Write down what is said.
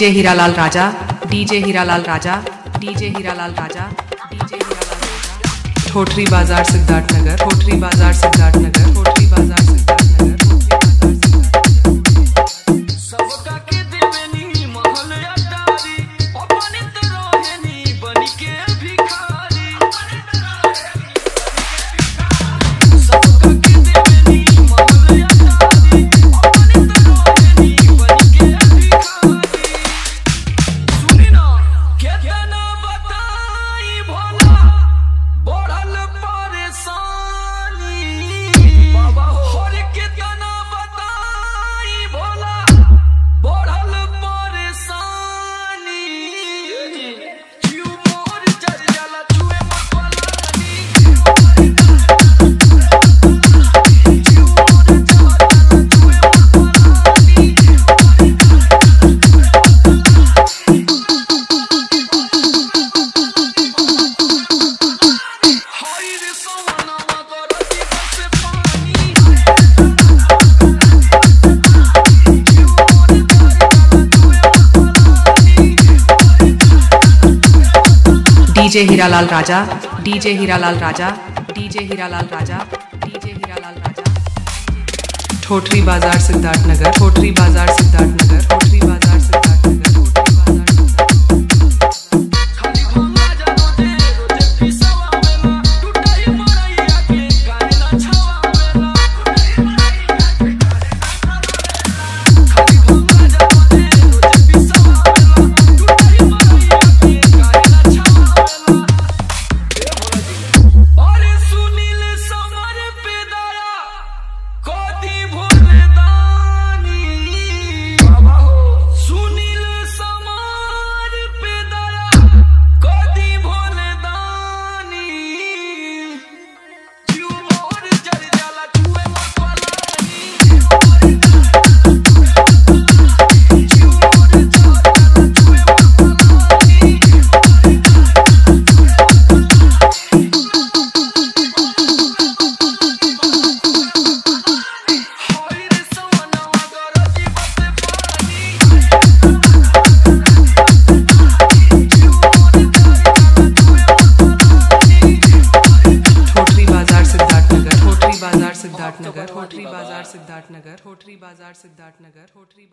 DJ Hiralal Raja, DJ Hiralal Raja, DJ Hiralal Raja, DJ Hiralal Raja. Thothri Bazar Siddharthnagar Thothri Bazar Siddharth Nagar Thothri Bazar Siddharth DJ Hiralal Raja, DJ Hiralal Raja, DJ Hiralal Raja, DJ Hiralal Raja. Thothri Bazar Siddharth Nagar Thothri Bazar Siddharth Nagar Thothri बाज़ार नगर होटरी बाज़ार सिद्धार्थ नगर। होटरी बाज़ार सिद्धार्थ नगर। होटरी